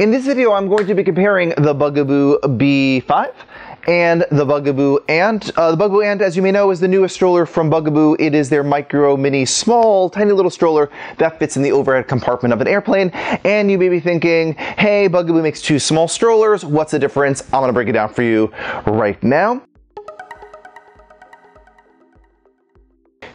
In this video, I'm going to be comparing the Bugaboo Bee5 and the Bugaboo Ant. Uh, the Bugaboo Ant, as you may know, is the newest stroller from Bugaboo. It is their micro, mini, small, tiny little stroller that fits in the overhead compartment of an airplane. And you may be thinking, hey, Bugaboo makes two small strollers. What's the difference? I'm gonna break it down for you right now.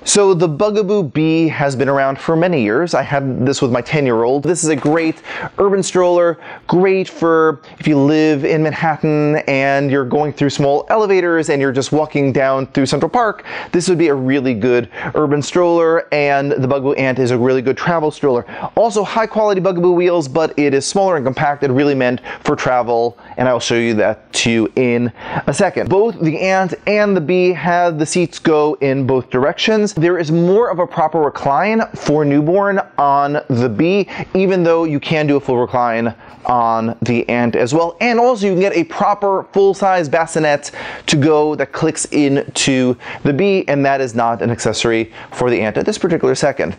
So the Bugaboo Bee has been around for many years. I had this with my 10 year old. This is a great urban stroller, great for if you live in Manhattan and you're going through small elevators and you're just walking down through Central Park. This would be a really good urban stroller and the Bugaboo Ant is a really good travel stroller. Also high quality Bugaboo wheels, but it is smaller and compact and really meant for travel and I'll show you that to you in a second. Both the Ant and the Bee have the seats go in both directions. There is more of a proper recline for newborn on the Bee, even though you can do a full recline on the Ant as well. And also you can get a proper full-size bassinet to go that clicks into the Bee, and that is not an accessory for the Ant at this particular second.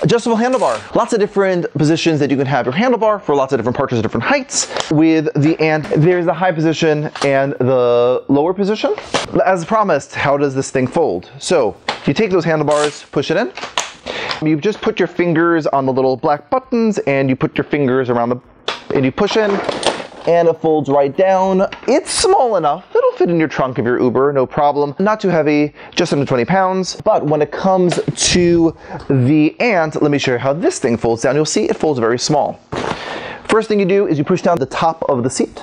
Adjustable handlebar. Lots of different positions that you can have your handlebar for lots of different parts of different heights. With the Ant, there's the high position and the lower position. As promised, how does this thing fold? So you take those handlebars, push it in. You just put your fingers on the little black buttons and you put your fingers around the, and you push in and it folds right down. It's small enough. It'll fit in your trunk of your Uber, no problem. Not too heavy, just under 20 pounds. But when it comes to the Ant, let me show you how this thing folds down. You'll see it folds very small. First thing you do is you push down the top of the seat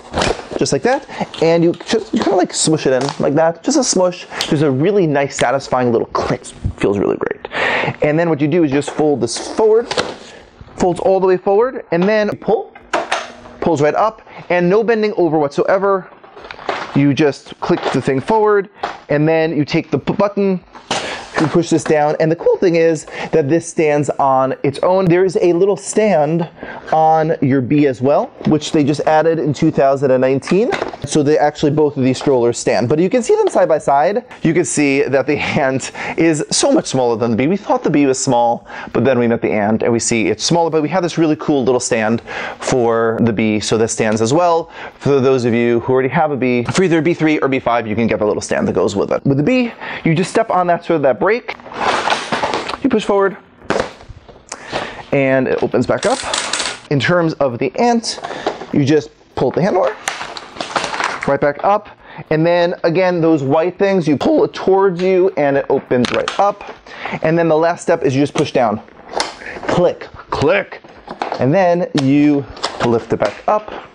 just like that. And you just you kind of like smush it in like that, just a smush. There's a really nice, satisfying little click. Feels really great. And then what you do is just fold this forward, folds all the way forward, and then pull, pulls right up, and no bending over whatsoever. You just click the thing forward, and then you take the button, you push this down. And the cool thing is that this stands on its own. There is a little stand on your Bee as well, which they just added in 2019. So they actually both of these strollers stand. But you can see them side by side. You can see that the Ant is so much smaller than the bee. We thought the bee was small, but then we met the Ant and we see it's smaller, but we have this really cool little stand for the bee. So this stands as well. For those of you who already have a bee, for either Bee3 or Bee5, you can get the little stand that goes with it. With the bee, you just step on that sort of that brake, you push forward, and it opens back up. In terms of the Ant, you just pull the handle right back up. And then again, those white things, you pull it towards you and it opens right up. And then the last step is you just push down. Click, click. And then you lift it back up.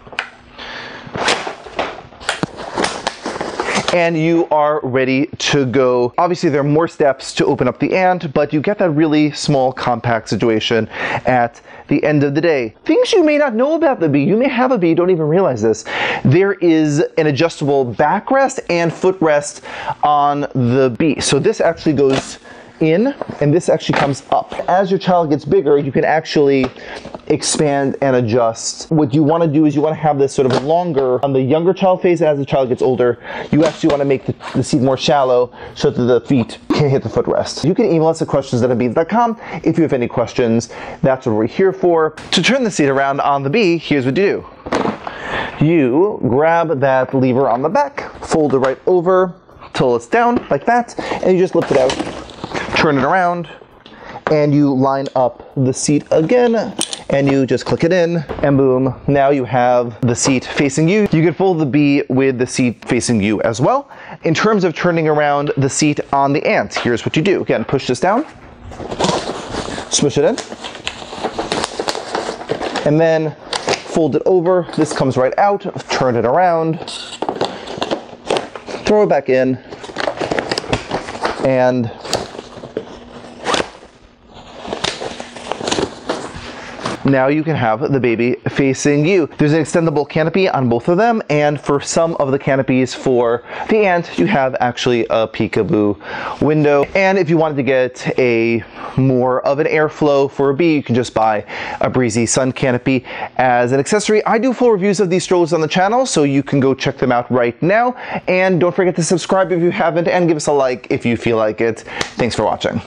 And you are ready to go. Obviously, there are more steps to open up the ant, but you get that really small, compact situation at the end of the day. Things you may not know about the bee, You may have a bee, don't even realize this. There is an adjustable backrest and footrest on the bee. So this actually goes in and this actually comes up. As your child gets bigger, you can actually expand and adjust. What you want to do is you want to have this sort of longer on the younger child phase as the child gets older. You actually want to make the, the seat more shallow so that the feet can hit the footrest. You can email us at questions at beans.com if you have any questions. That's what we're here for. To turn the seat around on the Bee, here's what you do. You grab that lever on the back, fold it right over till it's down like that, and you just lift it out turn it around, and you line up the seat again and you just click it in and boom now you have the seat facing you. You can fold the Bee with the seat facing you as well. In terms of turning around the seat on the ant here's what you do. Again push this down smush it in and then fold it over. This comes right out turn it around throw it back in and now you can have the baby facing you. There's an extendable canopy on both of them, and for some of the canopies for the ant, you have actually a peekaboo window. And if you wanted to get a more of an airflow for a bee, you can just buy a breezy sun canopy as an accessory. I do full reviews of these strollers on the channel, so you can go check them out right now. And don't forget to subscribe if you haven't, and give us a like if you feel like it. Thanks for watching.